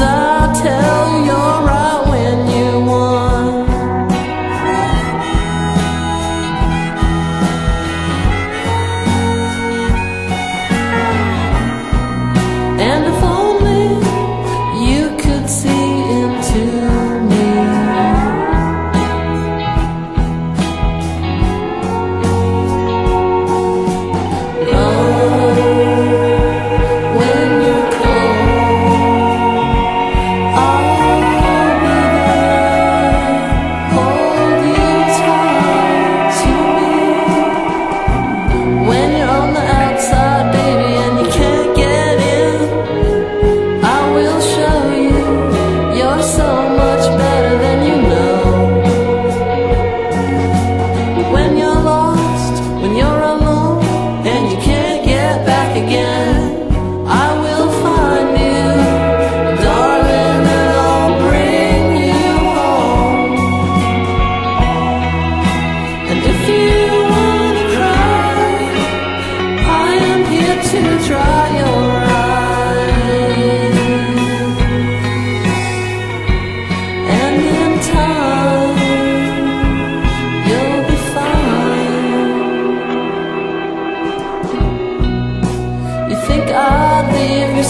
I'll tell you.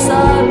sun.